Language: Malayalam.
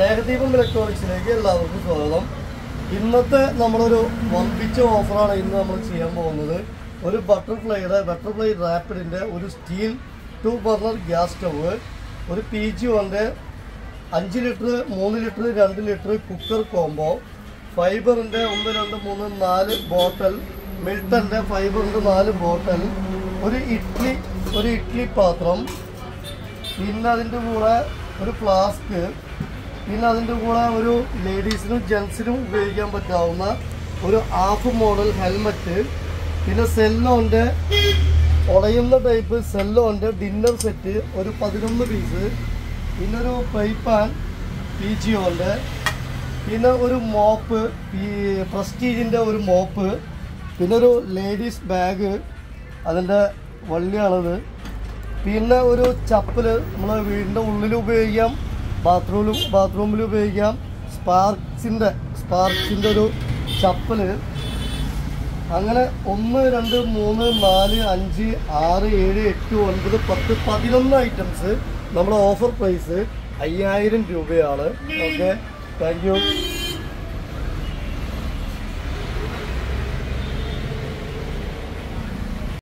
സ്നേഹദീപം ഇലക്ട്രോണിക്സിലേക്ക് എല്ലാവർക്കും സ്വാഗതം. ഇന്നത്തെ നമ്മളൊരു വമ്പിച്ച ഓഫറാണ് ഇന്ന് നമ്മൾ ചെയ്യാൻ പോകുന്നത്. ഒരു ബട്ടർഫ്ലൈയുടെ ബട്ടർഫ്ലൈ റാപ്പിഡിന്റെ ഒരു steel two burner gas stove ഒരു പി ജി വന്റെ അഞ്ച് ലിറ്റർ മൂന്ന് ലിറ്റർ രണ്ട് ലിറ്റർ കുക്കർ കോംബോ ഫൈബറിന്റെ ഒന്ന് രണ്ട് മൂന്ന് നാല് ബോട്ടൽ മിൽട്ടന്റെ ഫൈബറിന്റെ നാല് ബോട്ടൽ ഒരു ഇഡ്ഡലി ഒരു ഇഡ്ഡലി പാത്രം പിന്നെ അതിന്റെ കൂടെ ഒരു ഫ്ലാസ്ക് പിന്നെ അതിന്റെ കൂടെ ഒരു ലേഡീസിനും ജെൻസിനും ഉപയോഗിക്കാൻ പറ്റാവുന്ന ഒരു ഹാഫ് മോഡൽ ഹെൽമറ്റ് പിന്നെ സെല്ലോന്റെ ഉടയുന്ന ടൈപ്പ് സെല്ലോന്റെ ഡിന്നർ സെറ്റ് ഒരു പതിനൊന്ന് പീസ് പിന്നെ ഒരു പൈപ്പാൻ പാൻ പി ജിയോന്റെ പിന്നെ ഒരു മോപ്പ് ഈ പ്രസ്റ്റീജിന്റെ ഒരു മോപ്പ് പിന്നെ ഒരു ലേഡീസ് ബാഗ് അതിന്റെ വള്ളിയാണത്. പിന്നെ ഒരു ചപ്പൽ നമ്മൾ വീടിന്റെ ഉള്ളിൽ ഉപയോഗിക്കാം. ബാത്റൂമിൽ ബാത്റൂമിൽ ഉപയോഗിക്കാം. സ്പാർക്സിന്റെ സ്പാർക്സിന്റെ ഒരു ചപ്പൽ. അങ്ങനെ ഒന്ന് രണ്ട് മൂന്ന് നാല് അഞ്ച് ആറ് ഏഴ് എട്ട് ഒൻപത് പത്ത് പതിനൊന്ന് ഐറ്റംസ് നമ്മുടെ ഓഫർ പ്രൈസ് അയ്യായിരം രൂപയാണ്. Okay thank